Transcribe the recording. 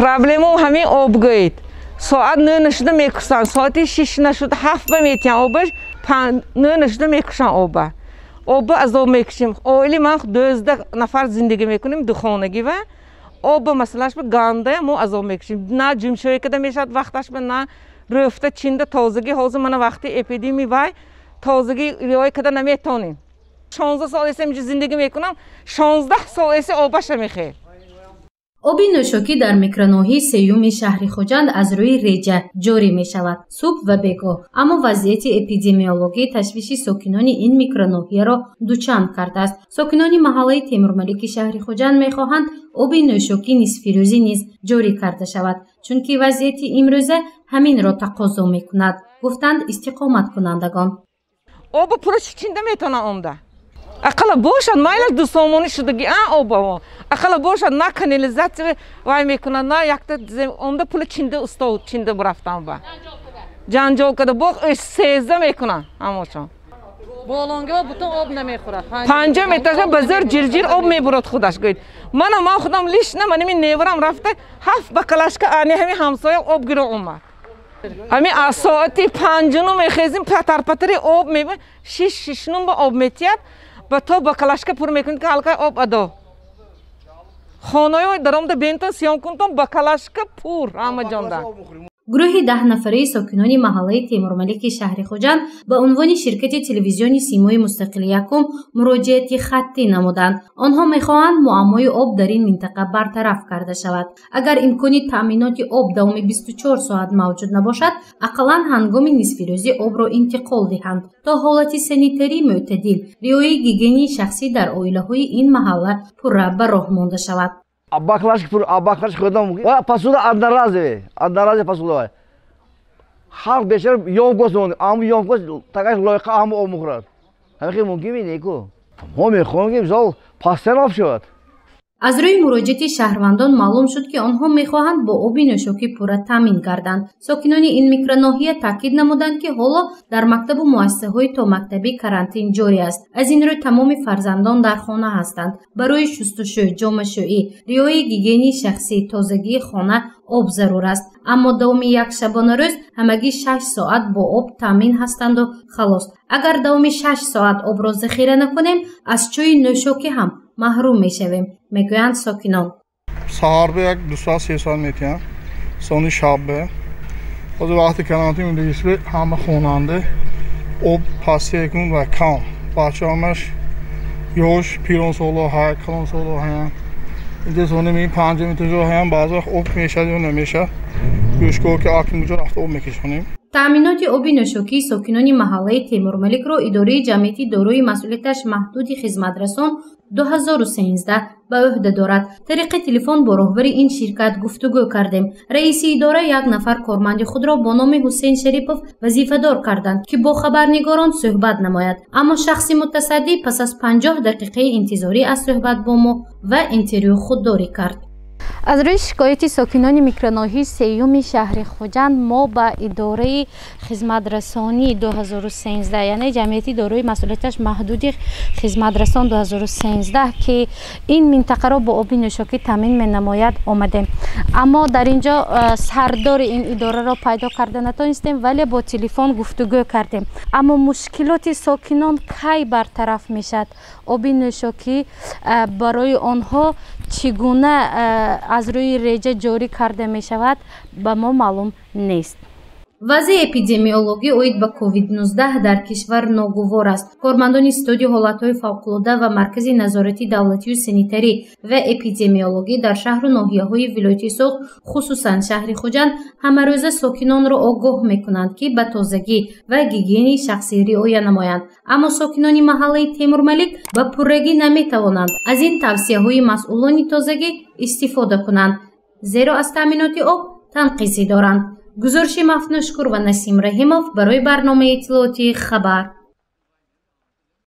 проблема ҳамин обгӯед соат нӯ нашуда мекушанд соати шиш нашуда ҳафт ба метиҳан обаш нӯ нашуда мекушанд оба. Оба азоб мекушем оили ман дузда нафар зиндагӣ мекунем духонагӣ ва оба масъалаш ба ганда мо азоб мекушем на ҷумшӯӣ када мешавад вақташ ба на рӯфта чинда тозагӣ. Ҳозир мана вақти эпидеми вай тозагӣ риоя када наметонем. Шонздаҳ сол эсе инҷо зиндагӣ мекунам шонздаҳ сол эсе обаша мехел оби нӯшокӣ дар микроноҳии сеюми шаҳри хуҷанд аз рӯи реҷа ҷорӣ мешавад субҳ ва бегоҳ аммо вазъияти эпидемиологӣ ташвиши сокинони ин микроноҳияро дучанд кардааст. Сокинони маҳаллаи темурмалики шаҳри хуҷанд мехоҳанд оби нӯшокӣ нисфирӯзӣ низ ҷорӣ карда шавад чунки вазъияти имрӯза ҳаминро тақозо мекунад гуфтанд истиқоматкунандагон оба пура чинда метавонад омда ақала бошад майла дусомонӣ шудаги а оба ақала бошад на канализатсия вай мекунад на якта омда пула чинда усто чинда рафтам ба. Ҷанҷол када бо сезда мекунад ҳамошон болонгиҳо бутун об намехӯрад. Панҷа меташа ба зар ҷирҷир об мебурад худаш гӯед. Мана ман худам лишна маними неварам рафта ҳафт бакалашка ани ҳами ҳамсоя об гиро омад. Ҳами аз соати панҷуну мехезим патарпатари об мебин шиш шишнум ба об метиҳад ба то ба калашка пур мекунед ки ҳалқаи об адо. Хонаи даромда бентон сиён кунтон ба калашка пур ҳамаҷонда гурӯҳи даҳнафараи сокинони маҳаллаи темурмалики шаҳри хуҷанд ба унвони ширкати телевизиони симои мустақили якум муроҷиати хаттӣ намуданд. Онҳо мехоҳанд муаммои об дар ин минтақа бартараф карда шавад. Агар имкони таъминоти об давоми бисту чор соат мавҷуд набошад ақаллан ҳангоми нисфирӯзӣ обро интиқол диҳанд. То ҳолати санитарӣ мӯътадил риояи гигиении шахсӣ дар оилаҳои ин маҳалла пурра ба роҳ монда шавад баклашки пур баклашки ходам посуда одноразовый одноразовый посуда халқ бешар ёмкос аму ёмкос такаш лойқа аму об мухӯрад ҳамихи мумкин неку? Мо ки мисол постоянно об шавад аз рӯи муроҷиати шаҳрвандон маълум шуд ки онҳо мехоҳанд бо оби нӯшокӣ пурра таъмин гарданд. Сокинони ин микроноҳия таъкид намуданд ки ҳоло дар мактабу муассисаҳои томактабӣ карантин ҷорӣ аст. Аз ин рӯ тамоми фарзандон дар хона ҳастанд. Барои шустушӯ ҷомашӯӣ риояи гигиении шахсӣ тозагии хона об зарур аст. Аммо давоми як шабонарӯз ҳамагӣ шаш соат бо об таъмин ҳастанду халос. Агар давоми шаш соат обро захира накунем аз чӯи нӯшокӣ ҳам маҳрум мешавем мегӯянд сокинон саҳар ба як ду соат се соат метиҳам сони шаббе ҳозир вақти карантин мудагисбе ҳама хонанда об пастекун ва кам бачаҳамаш ёш пиронсоло ҳай калонсоло ҳаянд инҷа соними панҷамитаҷо ҳаям баъз вақт об мешад ё намешад ёшгоҳ ки акмуҷо рафта об мекашонем таъминоти оби нӯшокии сокинони маҳаллаи темурмаликро идораи ҷамъияти дорои масъулияташ маҳдуди хизматрасон 2013 ба ӯҳда дорад. Тариқи телефон бо роҳбари ин ширкат гуфтугӯ кардем. Раиси идора як нафар корманди худро бо номи ҳусейн шарипов вазифадор карданд ки бо хабарнигорон суҳбат намояд. Аммо шахси мутасаддӣ пас аз панҷоҳ дақиқаи интизорӣ аз суҳбат бо мо ва интервю худдорӣ кард аз рӯи шикояти сокинони микроноҳии сеюми шаҳри хуҷанд мо ба идораи хизматрасонии 2013 яъне ҷамъияти дорои масъулияташ маҳдуди хизматрасон 2013 ки ин минтақаро бо оби нӯшокӣ таъмин менамояд омадем аммо дар ин ҷо сардори ин идораро пайдо карда натонистем вале бо телефон гуфтугӯ кардем. Аммо мушкилоти сокинон кай бартараф мешавад? Оби нӯшокӣ барои онҳо чӣ гуна аз рӯи реҷа ҷорӣ карда мешавад ба мо маълум нест вазъи эпидемиологӣ оид ба covid-19 дар кишвар ногувор аст. Кормандони студии ҳолатҳои фавқулода ва маркази назорати давлатию санитарӣ ва эпидемиологӣ дар шаҳру ноҳияҳои вилояти соғ хусусан шаҳри хуҷанд ҳамарӯза сокинонро огоҳ мекунанд ки ба тозагӣ ва гигиении шахсӣ риоя намоянд. Аммо сокинони маҳаллаи темурмалик ба пуррагӣ наметавонанд аз ин тавсияҳои масъулони тозагӣ истифода кунанд зеро аз таъминоти об танқисӣ доранд гузориши мафнӯшкур ва насим раҳимов барои барномаи иттилооти хабар